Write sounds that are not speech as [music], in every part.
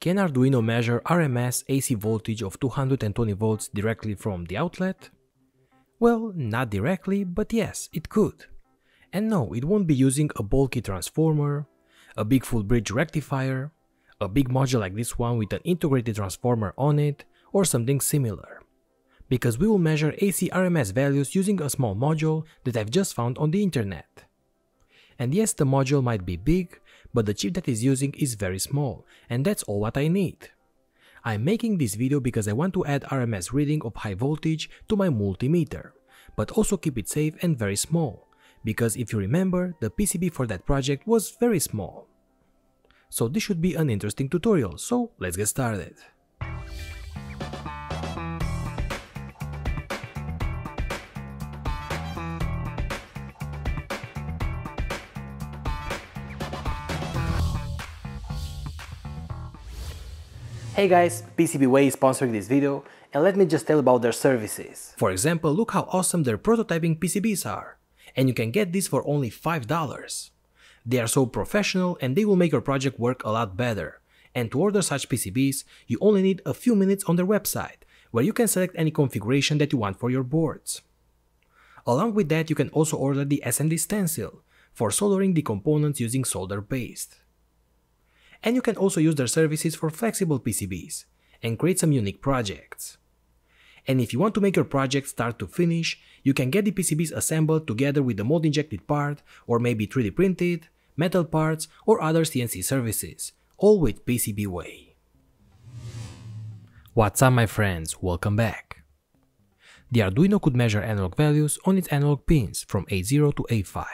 Can Arduino measure RMS AC voltage of 220 volts directly from the outlet? Well, not directly, but yes, it could. And no, it won't be using a bulky transformer, a big full bridge rectifier, a big module like this one with an integrated transformer on it, or something similar. Because we will measure AC RMS values using a small module that I've just found on the internet. And yes, the module might be big, but the chip that is using is very small, and that's all what I need. I'm making this video because I want to add RMS reading of high voltage to my multimeter, but also keep it safe and very small, because if you remember, the PCB for that project was very small. So this should be an interesting tutorial, so let's get started. Hey guys, PCBWay is sponsoring this video and let me just tell about their services. For example, look how awesome their prototyping PCBs are. And you can get these for only $5. They are so professional and they will make your project work a lot better. And to order such PCBs, you only need a few minutes on their website, where you can select any configuration that you want for your boards. Along with that, you can also order the SMD stencil for soldering the components using solder paste and you can also use their services for flexible PCBs and create some unique projects. And if you want to make your project start to finish, you can get the PCBs assembled together with the mold injected part or maybe 3D printed, metal parts or other CNC services, all with PCBWay. What's up my friends, welcome back. The Arduino could measure analog values on its analog pins from A0 to A5.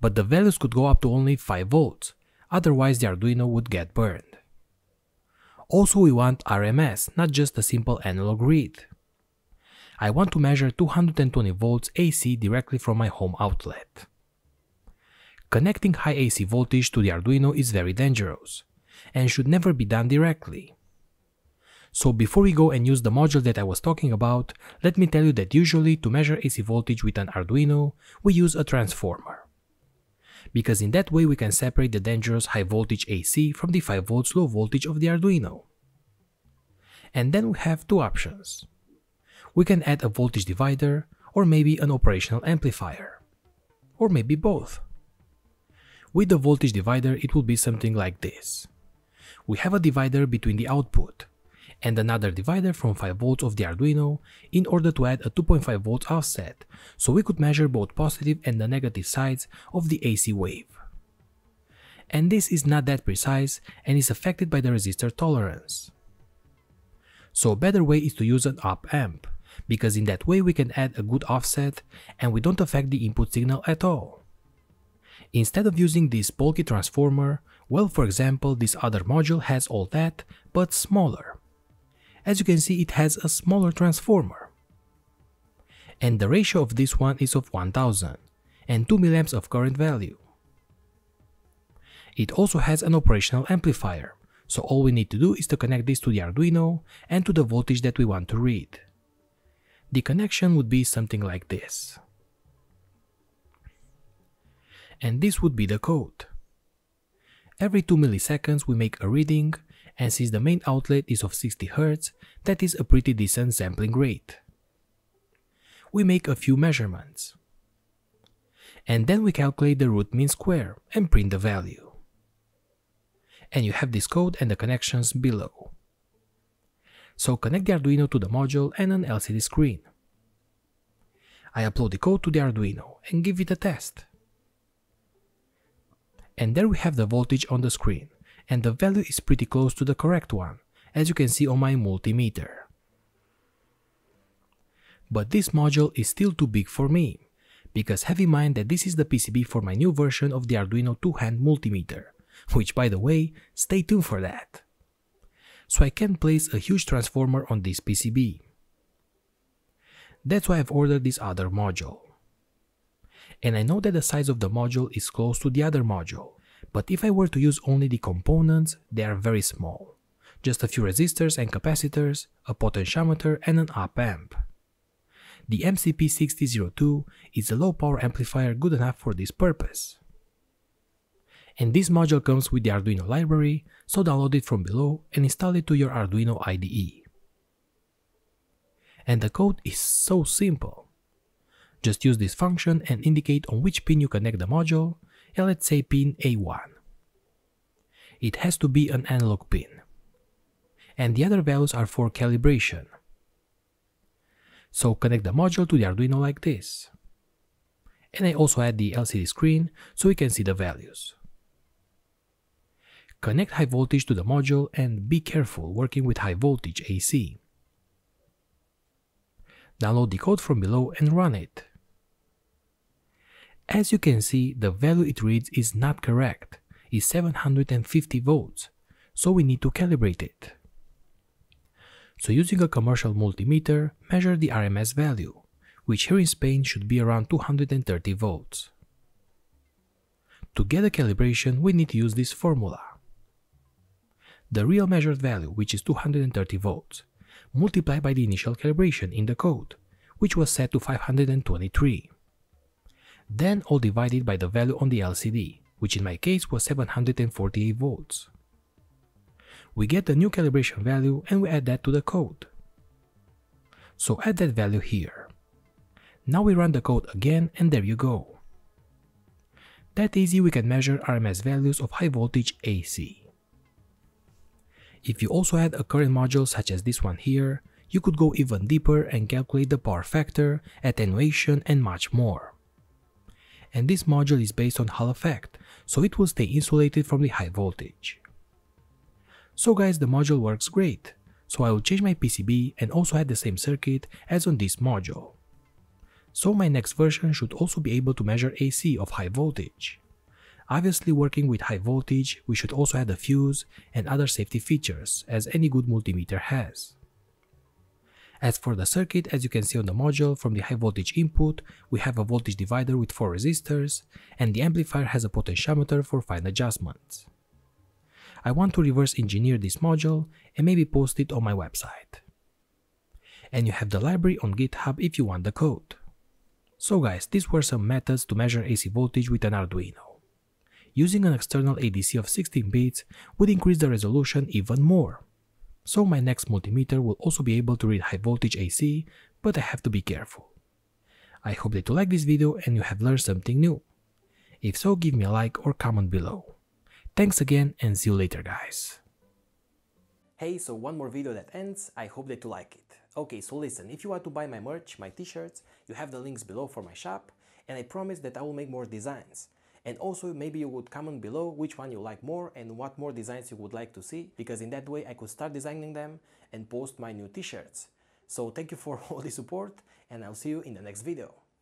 But the values could go up to only 5 volts, otherwise the Arduino would get burned. Also we want RMS, not just a simple analog read. I want to measure 220 volts AC directly from my home outlet. Connecting high AC voltage to the Arduino is very dangerous, and should never be done directly. So before we go and use the module that I was talking about, let me tell you that usually to measure AC voltage with an Arduino, we use a transformer because in that way we can separate the dangerous high voltage AC from the 5 volts low voltage of the Arduino. And then we have two options. We can add a voltage divider or maybe an operational amplifier. Or maybe both. With the voltage divider it will be something like this. We have a divider between the output, and another divider from 5 volts of the Arduino in order to add a 2.5 volts offset, so we could measure both positive and the negative sides of the AC wave. And this is not that precise and is affected by the resistor tolerance. So a better way is to use an op amp, because in that way we can add a good offset and we don't affect the input signal at all. Instead of using this bulky transformer, well for example this other module has all that, but smaller. As you can see, it has a smaller transformer. And the ratio of this one is of 1000 and 2 mA of current value. It also has an operational amplifier, so all we need to do is to connect this to the Arduino and to the voltage that we want to read. The connection would be something like this. And this would be the code. Every 2 milliseconds we make a reading and since the main outlet is of 60 Hz, that is a pretty decent sampling rate. We make a few measurements. And then we calculate the root mean square and print the value. And you have this code and the connections below. So connect the Arduino to the module and an LCD screen. I upload the code to the Arduino and give it a test. And there we have the voltage on the screen and the value is pretty close to the correct one, as you can see on my multimeter. But this module is still too big for me, because have in mind that this is the PCB for my new version of the Arduino 2-hand multimeter, which by the way, stay tuned for that. So I can place a huge transformer on this PCB. That's why I've ordered this other module. And I know that the size of the module is close to the other module, but if I were to use only the components, they are very small. Just a few resistors and capacitors, a potentiometer and an op amp. The MCP6002 is a low power amplifier good enough for this purpose. And this module comes with the Arduino library, so download it from below and install it to your Arduino IDE. And the code is so simple. Just use this function and indicate on which pin you connect the module, let's say pin A1. It has to be an analog pin. And the other values are for calibration. So connect the module to the Arduino like this. And I also add the LCD screen so we can see the values. Connect high voltage to the module and be careful working with high voltage AC. Download the code from below and run it. As you can see, the value it reads is not correct, is 750 volts, so we need to calibrate it. So using a commercial multimeter, measure the RMS value, which here in Spain should be around 230 volts. To get a calibration, we need to use this formula. The real measured value, which is 230 volts, multiplied by the initial calibration in the code, which was set to 523. Then all divided by the value on the LCD, which in my case was 748 volts. We get the new calibration value and we add that to the code. So add that value here. Now we run the code again and there you go. That easy we can measure RMS values of high voltage AC. If you also had a current module such as this one here, you could go even deeper and calculate the power factor, attenuation and much more. And this module is based on Hall effect, so it will stay insulated from the high voltage. So guys, the module works great, so I will change my PCB and also add the same circuit as on this module. So my next version should also be able to measure AC of high voltage. Obviously working with high voltage, we should also add a fuse and other safety features, as any good multimeter has. As for the circuit, as you can see on the module, from the high voltage input, we have a voltage divider with 4 resistors, and the amplifier has a potentiometer for fine adjustments. I want to reverse engineer this module and maybe post it on my website. And you have the library on GitHub if you want the code. So guys, these were some methods to measure AC voltage with an Arduino using an external ADC of 16 bits would increase the resolution even more. So my next multimeter will also be able to read high voltage AC, but I have to be careful. I hope that you like this video and you have learned something new. If so, give me a like or comment below. Thanks again and see you later guys. Hey, so one more video that ends, I hope that you like it. Okay, so listen, if you want to buy my merch, my t-shirts, you have the links below for my shop, and I promise that I will make more designs. And also maybe you would comment below which one you like more and what more designs you would like to see because in that way I could start designing them and post my new t-shirts. So thank you for [laughs] all the support and I'll see you in the next video.